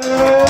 Hey!